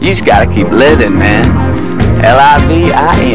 You just gotta keep living, man. L I V I E.